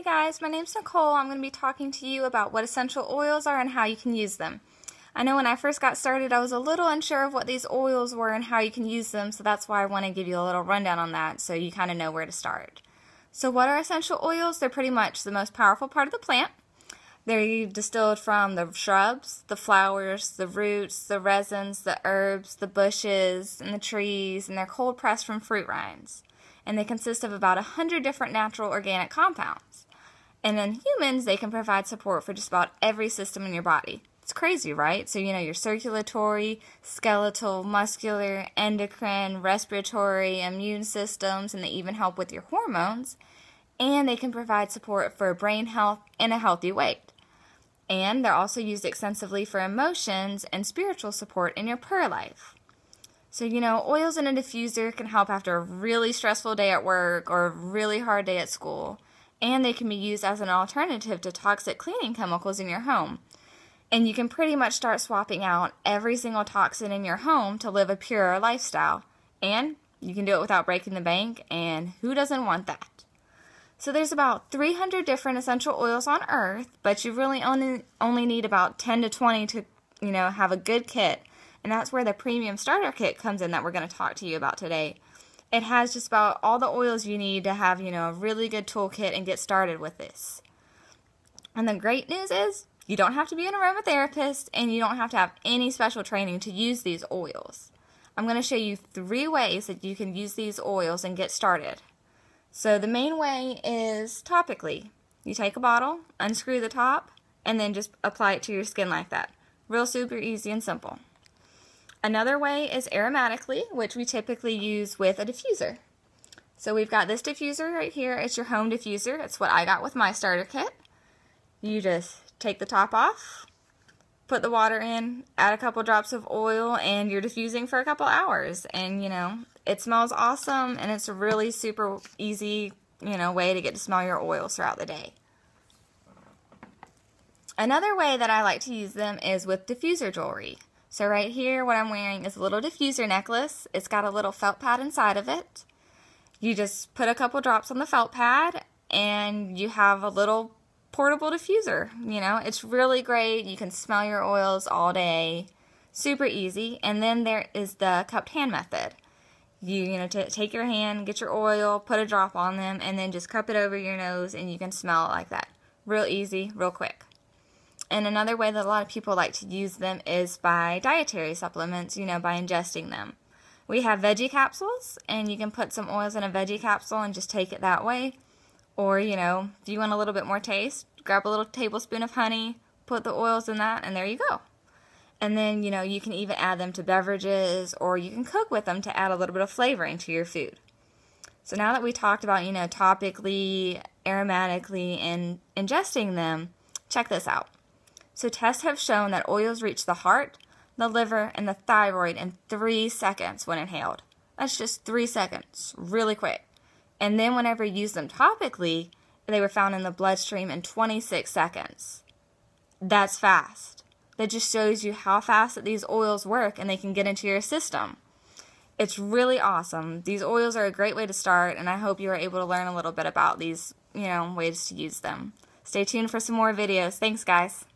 Hey guys, my name's Nichole. I'm going to be talking to you about what essential oils are and how you can use them. I know when I first got started, I was a little unsure of what these oils were and how you can use them, so that's why I want to give you a little rundown on that so you kind of know where to start. So, what are essential oils? They're pretty much the most powerful part of the plant. They're distilled from the shrubs, the flowers, the roots, the resins, the herbs, the bushes, and the trees, and they're cold pressed from fruit rinds and they consist of about 100 different natural organic compounds. And in humans, they can provide support for just about every system in your body. It's crazy, right? So, you know, your circulatory, skeletal, muscular, endocrine, respiratory, immune systems, and they even help with your hormones. And they can provide support for brain health and a healthy weight. And they're also used extensively for emotions and spiritual support in your prayer life. So, you know, oils in a diffuser can help after a really stressful day at work or a really hard day at school. And they can be used as an alternative to toxic cleaning chemicals in your home. And you can pretty much start swapping out every single toxin in your home to live a purer lifestyle. And you can do it without breaking the bank, and who doesn't want that? So there's about 300 different essential oils on earth, but you really only only need about 10 to 20 to, you know, have a good kit and that's where the premium starter kit comes in that we're going to talk to you about today. It has just about all the oils you need to have, you know, a really good toolkit and get started with this. And the great news is you don't have to be an aromatherapist and you don't have to have any special training to use these oils. I'm going to show you three ways that you can use these oils and get started. So the main way is topically. You take a bottle, unscrew the top, and then just apply it to your skin like that. Real super easy and simple. Another way is aromatically, which we typically use with a diffuser. So we've got this diffuser right here. It's your home diffuser. It's what I got with my starter kit. You just take the top off, put the water in, add a couple drops of oil, and you're diffusing for a couple hours. And, you know, it smells awesome, and it's a really super easy, you know, way to get to smell your oils throughout the day. Another way that I like to use them is with diffuser jewelry. So right here, what I'm wearing is a little diffuser necklace. It's got a little felt pad inside of it. You just put a couple drops on the felt pad and you have a little portable diffuser. You know, it's really great. You can smell your oils all day. Super easy. And then there is the cupped hand method. You, you know, to take your hand, get your oil, put a drop on them, and then just cup it over your nose and you can smell it like that. Real easy, real quick. And another way that a lot of people like to use them is by dietary supplements, you know, by ingesting them. We have veggie capsules, and you can put some oils in a veggie capsule and just take it that way. Or, you know, if you want a little bit more taste, grab a little tablespoon of honey, put the oils in that, and there you go. And then, you know, you can even add them to beverages or you can cook with them to add a little bit of flavoring to your food. So now that we talked about, you know, topically, aromatically, and ingesting them, check this out. So tests have shown that oils reach the heart, the liver, and the thyroid in three seconds when inhaled. That's just three seconds, really quick. And then whenever you use them topically, they were found in the bloodstream in 26 seconds. That's fast. That just shows you how fast that these oils work and they can get into your system. It's really awesome. These oils are a great way to start, and I hope you are able to learn a little bit about these, you know, ways to use them. Stay tuned for some more videos. Thanks, guys.